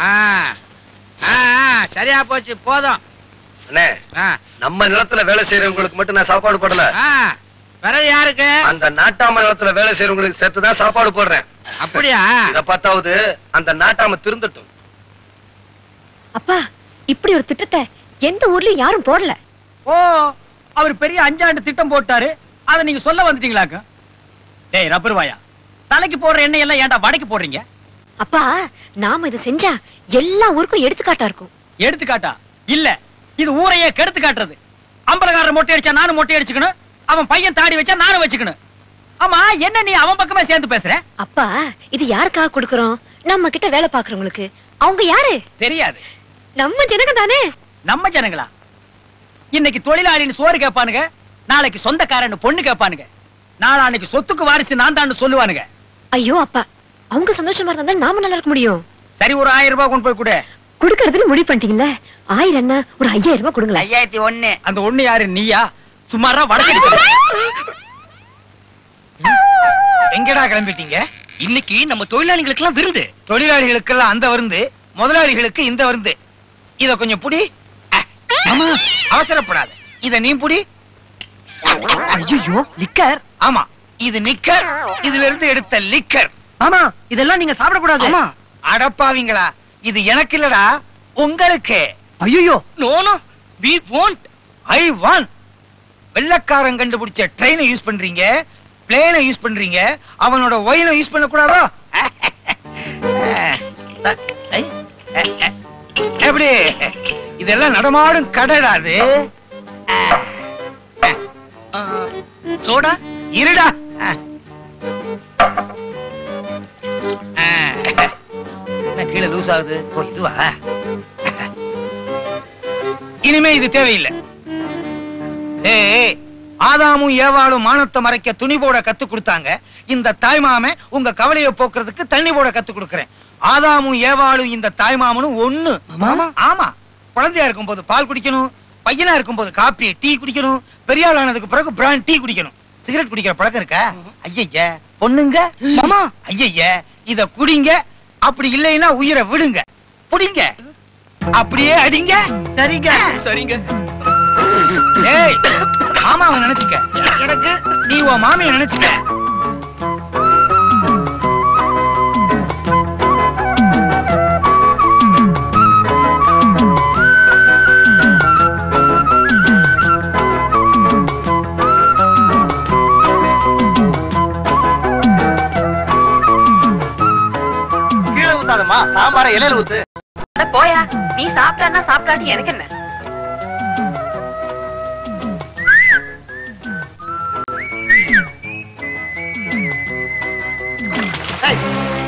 ஆ. ஆ, ஆ, சரியா போச்சு போதும். அண்ணே நம்ம நிலத்துல வேலை செய்யறவங்களுக்கு மட்டும் நான் சாப்பாடு போடல. பிறகு யாருக்கு? அந்த நாட்டாம நிலத்துல வேலை செய்யறவங்களுக்கு சேர்த்து தான் சாப்பாடு போடுறேன். அப்படியா? இத பார்த்தாவது அந்த நாட்டாம திருந்தட்டும். அப்பா இப்படி ஒரு திட்டத்தை எந்த ஊர்லயும் யாரும் போடல. ஓ அவர் பெரிய அஞ்சாண்டு திட்டம் போட்டாரு. அதை நீங்க சொல்ல வந்துட்டீங்களாக்க? டேய் ரப்பர் வாயா. தலைக்கு போடுற எண்ணெய் எல்லாம் ஏன்டா வடைக்கு போடுறீங்க? அப்பா நாம இதை செஞ்சா எல்லா ஊருக்கும் எடுத்துக்காட்டா இருக்கும். எடுத்துக்காட்டா? இல்ல. இது ஊரையே கெடுத்து காட்டுறது. அம்பலகாரர் மொட்டை அடிச்சா நானும் மொட்டை அடிச்சுக்கணும். அவன் பையன் தாடி வச்சா நானும் வச்சுக்கணும். ஆமா என்ன நீ அவன் பக்கமே சேர்ந்து பேசுற? அப்பா இது யாருக்காக கொடுக்கறோம்? நம்ம கிட்ட வேலை பாக்குறவங்களுக்கு அவங்க யாரு? தெரியாது. நம்ம ஜனங்க தானே? நம்ம ஜனங்களா? இன்னைக்கு தொழிலாளின்னு சோறு கேட்பானுங்க. நாளைக்கு சொந்தக்காரன்னு பொண்ணு கேட்பானுங்க. நாளான்னைக்கு சொத்துக்கு வாரிசு நான் தான் சொல்லுவானுங்க. ஐயோ அப்பா. அவங்க சந்தோஷமா இருந்தா நாம நல்லா இருக்க முடியும். சரி ஒரு ஆயிரம் ரூபாய் கொண்டு போய் கொடு. குடுக்கறதுல முடிவு பண்ணிட்டீங்கல்ல? ஆயிரம் என்ன ஒரு ஐயாயிரம் ரூபாய் கொடுங்களேன். ஐயாயிரத்தி ஒண்ணு. அந்த ஒண்ணு யாரு? நீயா? சுமாரா வடக்கு எங்கடா கிளம்பிட்டீங்க? இன்னைக்கு நம்ம தொழிலாளிகளுக்கு எல்லாம் விருந்து. தொழிலாளிகளுக்கெல்லாம் அந்த விருந்து முதலாளிகளுக்கு இந்த விருந்து. இத கொஞ்சம் புடி. அவசரப்படாத. இத நீ புடி. ஐயோ லிக்கர் ஆமா இது நிக்கர் இதுல இருந்து எடுத்த லிக்கர் ஆமா இதெல்லாம் நீங்க சாப்பிடக்கூடாது. ஆமா. அடப்பாவீங்களா இது எனக்கு இல்லடா உங்களுக்கு. ஐயோ no we want I want வெள்ளக்காரன் கண்டுபிடிச்ச ட்ரெயினை யூஸ் பண்றீங்க பிளேனை யூஸ் பண்றீங்க அவனோட ஒயினை யூஸ் பண்ண கூடாதோ எப்படி? இதெல்லாம் நடமாடும் கடடா அது. சோடா இருடா. கீழே லூஸ் ஆகுது. ஓ இதுவா இனிமே இது தேவையில்லை. ஆதாமும் ஏவாளும் மானத்தை மறைக்க துணி போட கத்து கொடுத்தாங்க. இந்த தாய்மாமன் உங்க கவலையை போக்குறதுக்கு தண்ணி போட கத்து கொடுக்கறேன். ஆதாமும் ஏவாளும் இந்த தாய்மாமனும் ஒண்ணு? ஆமா. குழந்தையா இருக்கும்போது பால் குடிக்கணும் பையனா இருக்கும்போது காப்பி டீ குடிக்கணும் பெரிய ஆள் ஆனதுக்கு பிறகு பிராண்ட் டீ குடிக்கணும். சிகரெட் குடிக்கிற பழக்கம் இருக்கா? ஐயய்ய பொண்ணுங்க? ஐயய்ய இத குடிங்க அப்படி இல்லைன்னா உயிரை விடுங்க. புடிங்க. அப்படியே அடிங்க. சரிங்க. சரிங்க. ஏய் மாமா அவன் நினைச்சுக்க. எனக்கு நீ உன் மாமிய நினைச்சுக்க. இலையில ஊத்து. போயா நீ சாப்பிட்டான்னா சாப்பிடாட்டி எனக்கு என்ன?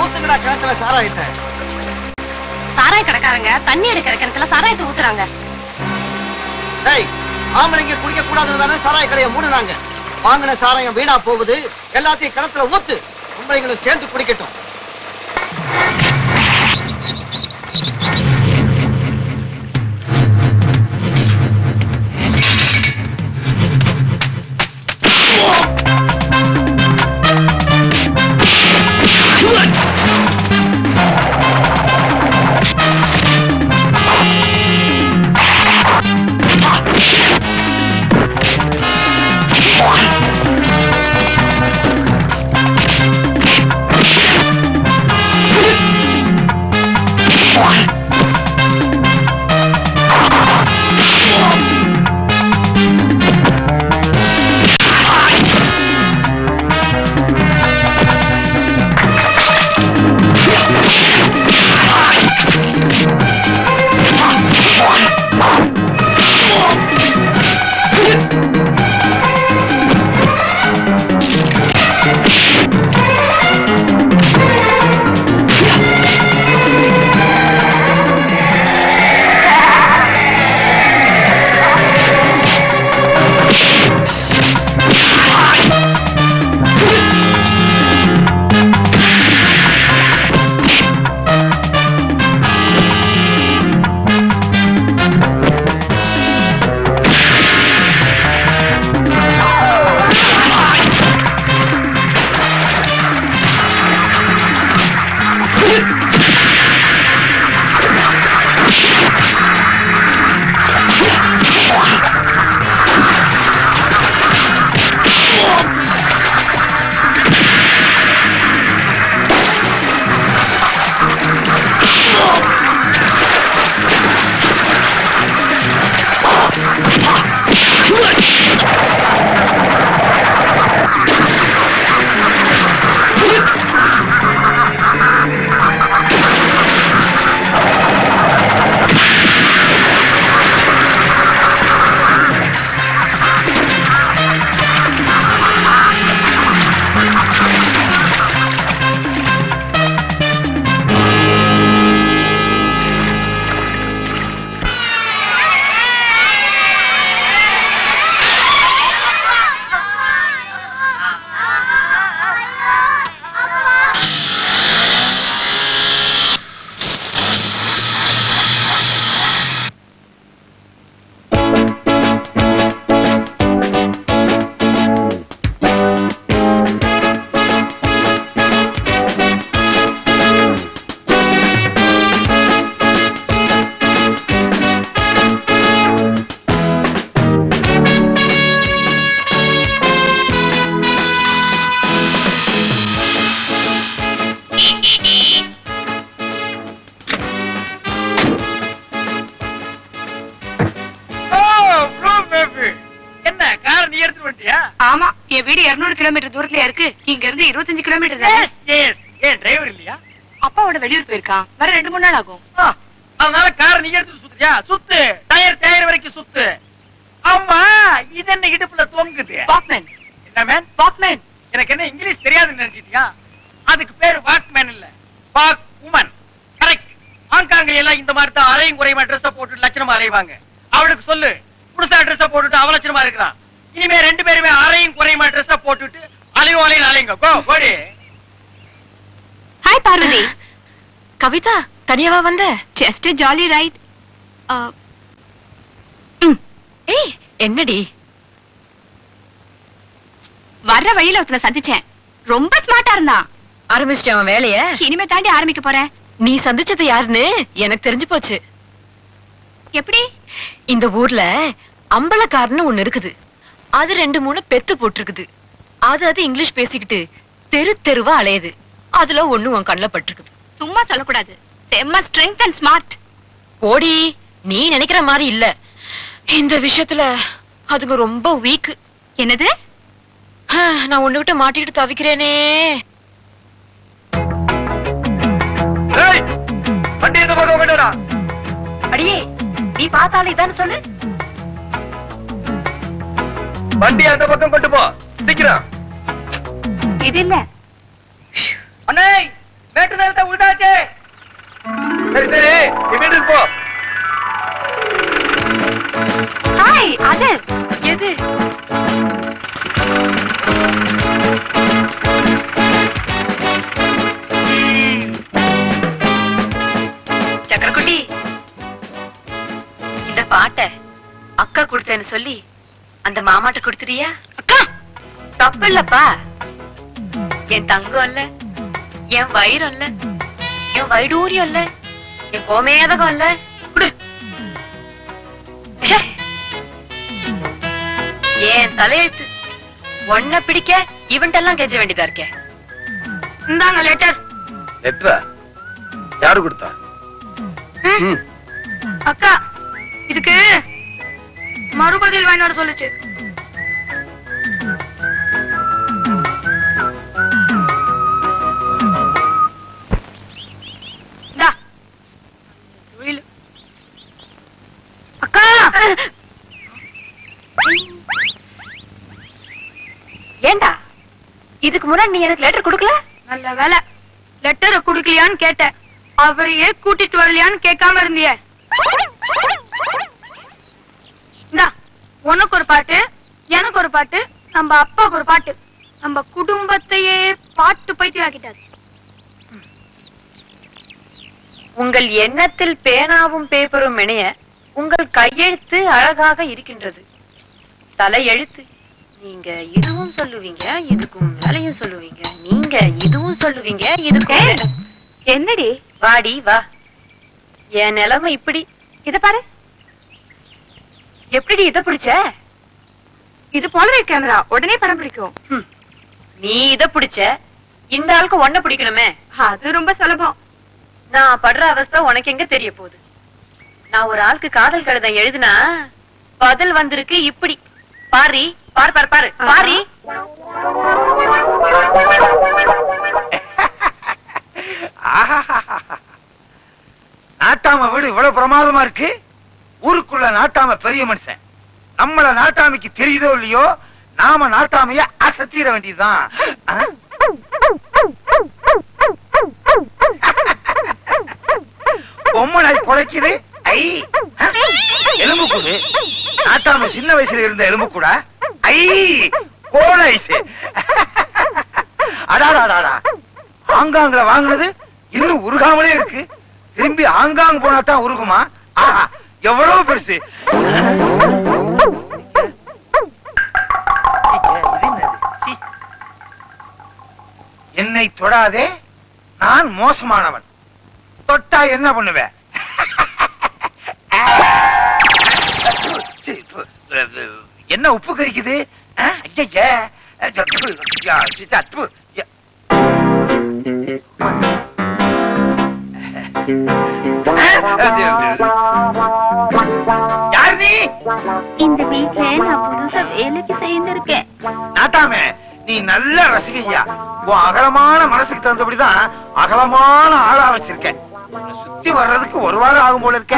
ஊத்துங்கடா கிணத்துல சாராயத்தை. சாராய கடைக்காரங்க தண்ணி எடுக்கிற கிணத்துல சாராயத்தை ஊத்துறாங்க. டேய் ஆம்பளைங்க குடிக்க கூடாதுன்னு தானே சாராய கடையை மூடுனாங்க வாங்கின சாராயம் வீணா போகுது எல்லாத்தையும் கிணத்துல ஊத்து பொம்பளைங்களும் சேர்ந்து குடிக்கட்டும். இங்க இருந்து 25 கிலோமீட்டர் ஏன் டிரைவர் இல்லையா? அப்பாவோட வெளியூர் போயிருக்கான் வர ரெண்டு மூணு நாள் ஆகும். அதனால காரை நீ எடுத்து சுத்துறியா? சுத்து. டயர் டயர் வரைக்கும் சுத்து. ஆமா இது என்ன இடுப்புல தொங்குது? வாக்மேன் என்ன மேன் வாக்மேன் எனக்கு என்ன இங்கிலீஷ் தெரியாதுன்னு நினைச்சிட்டியா? அதுக்கு பேரு வாக்மேன் இல்ல. வாக் உமன் கரெக்ட் ஹாங்காங்ல எல்லாம் இந்த மாதிரி தான் அரையும் குறையுமா? ட்ரெஸ் போட்டு லட்சணமா அலைவாங்க. அவளுக்கு சொல்லு. புதுசா ட்ரெஸ் போட்டுட்டு அவ லட்சணமா இருக்கிறான் இனிமே ரெண்டு பேருமே அரையும் குறையுமா? ட்ரெஸ் போட்டுட்டு அலையும் அலையும் அலையுங்க கோ போடி. ஹாய் பார்வதி கவிதா தனியாவா வந்த? ஜஸ்ட் ஜாலி ரைட் ஏய் என்னடி? வர்ற வழியில ஒருத்தனை சந்திச்சேன். ரொம்ப ஸ்மார்ட்டா இருந்தான். ஆரம்பிச்சிட்டே அவன் வேலைய. இனிமே தாண்டி ஆரம்பிக்க போறேன் நீ சந்திச்சது யாருன்னு எனக்கு தெரிஞ்சு போச்சு. எப்படி? இந்த ஊர்ல அம்பலக்காரன்னு ஒண்ணு இருக்குது. அது ரெண்டு மூணு பெத்து போட்டிருக்குது. அது அது இங்கிலீஷ் பேசிக்கிட்டு தெரு தெருவா அலையுது. அதுல ஒண்ணு உன் கண்ணுல பட்டிருக்குது. சும்மா சொல்லக்கூடாது. செம்ம ஸ்ட்ரெங்க் அண்ட் ஸ்மார்ட் போடி நீ நினைக்கிற மாதிரி இல்ல. இந்த விஷயத்துல அதுங்க ரொம்ப வீக் என்னது? நான் ஒண்ணு விட்டு மாட்டிக்கிட்டு தவிக்கிறேனே. அடியே நீ பார்த்தாலே இதான்னு சொல்லு. வண்டி அந்த பக்கம் கொண்டு போ. சீக்கிரம். இது இல்ல அண்ணே மேட்டு நேரத்தை உள்டாச்சே சரி சரி நீ வீட்டுக்கு போ. ஹாய் அது எது? சக்கரக்குட்டி இந்த பாட்டை அக்கா கொடுத்தேன்னு சொல்லி அந்த மாமாட்ட கொடுத்துறியா அக்கா! தப்பு இல்லப்பா என் தங்கம் இல்ல என் வயிறம் இல்ல என் வைடூரியம் இல்ல என் கோமேதகம் இல்ல. என் தலையெழுத்து. ஒன்ன பிடிக்க இவன்ட்டெல்லாம் கெஞ்ச வேண்டியதா இருக்கே? இந்தாங்க லெட்டர் லெட்டரா யாரு கொடுத்தா. அக்கா இதுக்கு மறுபதில் வர சொல்லுச்சு. இதுக்கு முன்னாடி நீ எனக்கு லெட்டர் கொடுக்கல? நல்ல வேலை லெட்டரை குடுக்கலையான்னு கேட்டேன். அவரையே கூட்டிட்டு வரலையான்னு கேட்காம இருந்தியே. இந்தா உனக்கு ஒரு பாட்டு எனக்கு ஒரு பாட்டு நம்ம அப்பாவுக்கு ஒரு பாட்டு. நம்ம குடும்பத்தையே பாட்டு பைத்தியம் ஆக்கிட்டாரு. உங்கள் எண்ணத்தில் பேனாவும் பேப்பரும் இணைய உங்கள் கையெழுத்து அழகாக இருக்கின்றது. தலையெழுத்து. நீங்க இதுவும் சொல்லுவீங்க இதுக்கும் வேலையும் சொல்லுவீங்க. நீங்க இதுவும் சொல்லுவீங்க இதுக்கும் என்னடி? வாடி வா. என் நிலைமை இப்படி. இத பாரு. எப்படி இத பிடிச்ச? இது போலரைட் கேமரா உடனே படம் பிடிக்கும். நீ இத பிடிச்ச? இந்த ஆளுக்கு ஒன்ன பிடிக்கணுமே? அது ரொம்ப சுலபம். நான் படுற அவஸ்தை உனக்கு எங்க தெரிய போகுது? நான் ஒரு ஆளுக்கு காதல் கடிதம் எழுதுனா பதில் வந்திருக்கு இப்படி. பாரி பார் பார் பாரு. பாரி. நாட்டாம வீடு இவ்வளவு பிரமாதமா இருக்கு? ஊருக்குள்ள நாட்டாம பெரிய மனுஷன். நம்மள நாட்டாமைக்கு தெரியுதோ இல்லையோ நாம நாட்டாமைய அசத்திர வேண்டியதுதான். ஆ? பொம்மை நாய் குலைக்குது ஐ? எலும்பு கூடு. நாட்டாம சின்ன வயசுல இருந்த எலும்பு கூட ஐ கோல ஐசு. அடாடாடாடா ஆங்காங்ல வாங்கினது இன்னும் உருகாமலே இருக்கு. திரும்பி ஆங்காங் போனா தான் உருகுமா? ஆஹா எவ்வளவு பெருசு. என்னை தொடாதே நான் மோசமானவன். தொட்டா என்ன பண்ணுவேன் என்ன உப்பு கறிக்குது ஐயா யார் நீ? இந்த வீட்ல நான் புதுசா வேலைக்கு சேர்ந்திருக்கேன். நாட்டாமே நீ நல்ல ரசிகையா உன் அகலமான மனசுக்கு தகுந்தபடிதான் அகலமான ஆளா வச்சிருக்க உன்னை சுத்தி வர்றதுக்கு ஒரு வாரம் ஆகும் போல இருக்க.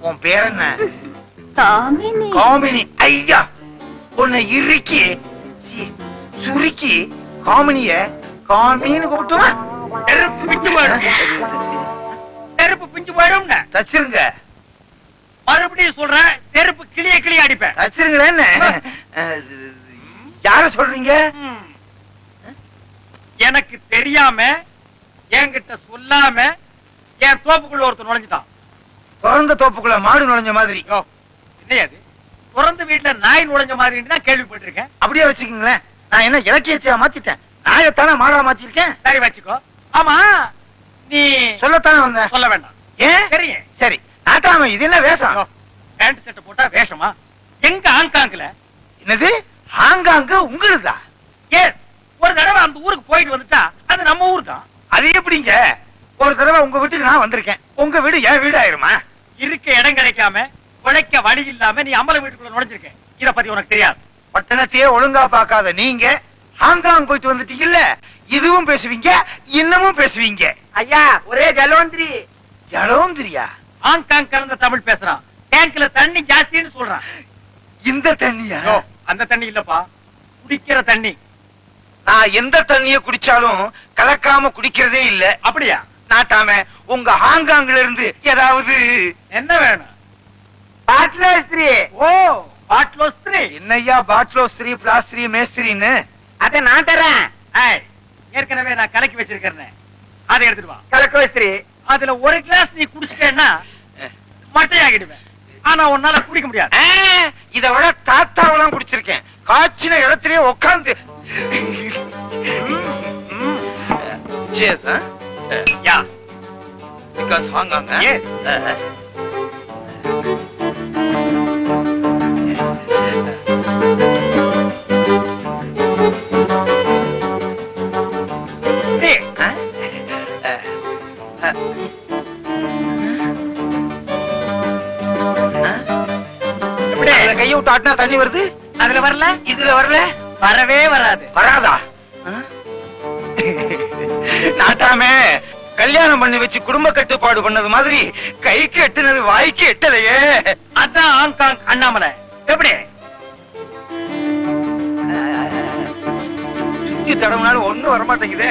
உன் பேர் என்ன? காமினி. காமினி ஐயா உன்னை இறுக்கி சுருக்கி காமினிய காமின்னு கூப்பிட்டுமா? நெருப்பு பிஞ்சு போயிடும். நெருப்பு பிஞ்சு போயிடும்னு. தச்சிருங்க. மறுபடியும் சொல்றேன் நெருப்பு கிளிய கிளிய அடிப்பேன். தச்சிருங்களேன்னு யார சொல்றீங்க. எனக்கு தெரியாம என்கிட்ட சொல்லாம என் தோப்புக்குள்ள ஒருத்தர் நுழைஞ்சிட்டான். பிறந்த தோப்புக்குள்ள மாடு நுழைஞ்ச மாதிரி. என்னையாது பிறந்த வீட்டுல நாய் நுழைஞ்ச மாதிரி தான் கேள்விப்பட்டிருக்கேன். அப்படியே வச்சுக்கோங்களேன். நான் என்ன இலக்கியத்தையா மாத்திட்டேன்? நாயத்தானே மாடா மாத்திருக்கேன்? சரி வச்சுக்கோ. ஆமா நீ சொல்லத்தானே வந்தேன் சொல்ல வேண்டாம். ஏன் தெரியும் சரி நாட்டாம இது என்ன வேஷம்? பேண்ட் செட்டை போட்டா வேஷமா? எங்க ஆங்காங்ல என்னது? ஹாங்காங்க உங்களுதா? எஸ் ஒரு தடவை அந்த ஊருக்கு போயிட்டு வந்துட்டா அது நம்ம ஊர் தான் அது எப்படிங்க? ஒரு தடவை உங்க வீட்டுக்கு நான் வந்திருக்கேன். உங்க வீடு என் வீடு ஆயிருமா இருக்க இடம் கிடைக்காம உழைக்க வழி இல்லாம நீ அம்பல வீட்டுக்குள்ள நுழைஞ்சிருக்க. இத பத்தி உனக்கு தெரியாது. பட்டணத்தையே ஒழுங்கா பார்க்காத நீங்க ஹாங்காங் போயிட்டு வந்துட்டீங்கல்ல இதுவும் பேசுவீங்க இன்னமும் பேசுவீங்க. ஐயா ஒரே ஜலவந்திரி ஜலோந்திரியா? ஹாங்காங் கலந்த தமிழ் பேசுறான். டேங்க்ல தண்ணி ஜாஸ்தின்னு சொல்றான். இந்த தண்ணியா? அந்த தண்ணி இல்லப்பா. குடிக்கிற தண்ணி. நான் எந்த தண்ணிய குடிச்சாலும் கலக்காம குடிக்கிறதே இல்ல. அப்படியா? நாட்டாம உங்க ஹாங்காங்ல இருந்து ஏதாவது என்ன வேணும்? பாட்லாஸ்திரி. ஓ பாட்லோஸ்திரி. என்னய்யா பாட்லோ ஸ்திரீ பிளாஸ்திரி மேஸ்திரின்னு? அத நான் தரேன் ஏற்கனவே நான் கலக்கி வச்சிருக்கிறேன். அதை எடுத்துட்டு வா. கலக்கோஸ்திரி. அதுல ஒரு கிளாஸ் நீ குடிச்சிட்டேன்னா மட்டையாகிடுவேன். ஆனா உன்னால குடிக்க முடியாது. இத விட தாத்தாவெல்லாம் குடிச்சிருக்கேன். காய்ச்சின இடத்திலே உட்கார்ந்து Cheers, huh? Yeah. Because Hong Kong, huh? Yes. Uh, டேய், கையை விட்டு ஆட்டினா தண்ணி வருது? அதுல வரல? இதுல வரல? வரவே வராது. வராதா? நாட்டாமே கல்யாணம் பண்ணி வச்சு குடும்ப கட்டுப்பாடு பண்ணது மாதிரி கைக்கு எட்டுனது வாய்க்கு எட்டலையே. அதான் ஹாங்காங் அண்ணாமலை. எப்படி? சுத்தி தடவுனாலும் ஒண்ணும் வரமாட்டேங்குதே.